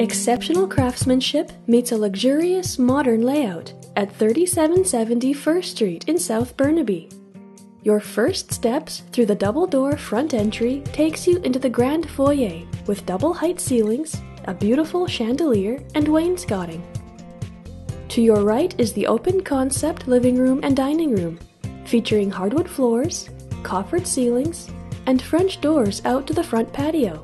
Exceptional craftsmanship meets a luxurious modern layout at 3770 Fir Street in South Burnaby. Your first steps through the double door front entry takes you into the grand foyer with double height ceilings, a beautiful chandelier, and wainscoting. To your right is the open concept living room and dining room, featuring hardwood floors, coffered ceilings, and French doors out to the front patio.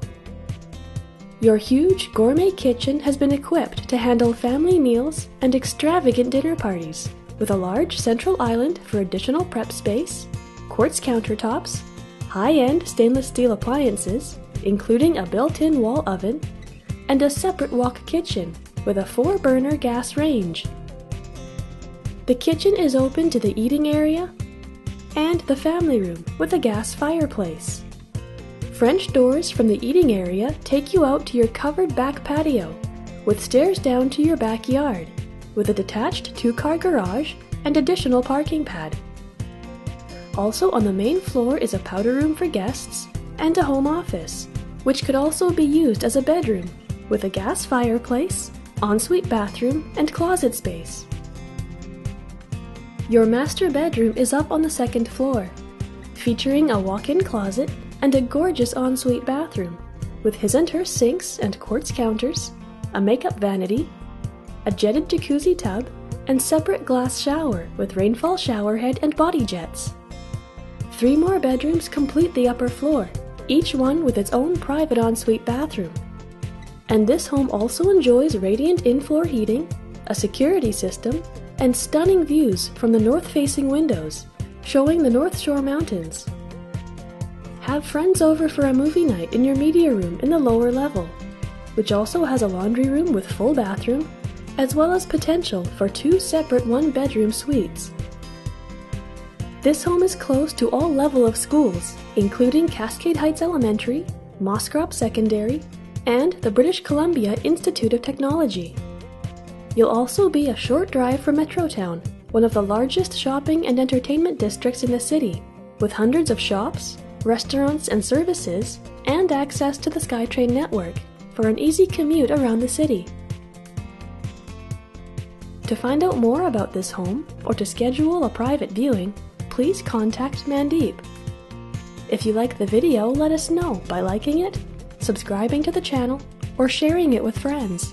Your huge gourmet kitchen has been equipped to handle family meals and extravagant dinner parties, with a large central island for additional prep space, quartz countertops, high end stainless steel appliances, including a built in wall oven, and a separate wok kitchen with a four burner gas range. The kitchen is open to the eating area and the family room with a gas fireplace. French doors from the eating area take you out to your covered back patio, with stairs down to your backyard, with a detached two car garage and additional parking pad. Also on the main floor is a powder room for guests and a home office, which could also be used as a bedroom, with a gas fireplace, ensuite bathroom, and closet space. Your master bedroom is up on the second floor, featuring a walk in closet and a gorgeous ensuite bathroom with his and her sinks and quartz counters, a makeup vanity, a jetted jacuzzi tub, and separate glass shower with rainfall shower head and body jets. Three more bedrooms complete the upper floor, each one with its own private ensuite bathroom. And this home also enjoys radiant in-floor heating, a security system, and stunning views from the north-facing windows, showing the North Shore Mountains. Have friends over for a movie night in your media room in the lower level, which also has a laundry room with full bathroom, as well as potential for two separate one bedroom suites. This home is close to all level of schools, including Cascade Heights Elementary, Moscrop Secondary, and the British Columbia Institute of Technology. You'll also be a short drive from Metrotown, one of the largest shopping and entertainment districts in the city, with hundreds of shops, restaurants and services, and access to the SkyTrain network for an easy commute around the city. To find out more about this home or to schedule a private viewing, please contact Mandeep. If you like the video, let us know by liking it, subscribing to the channel, or sharing it with friends.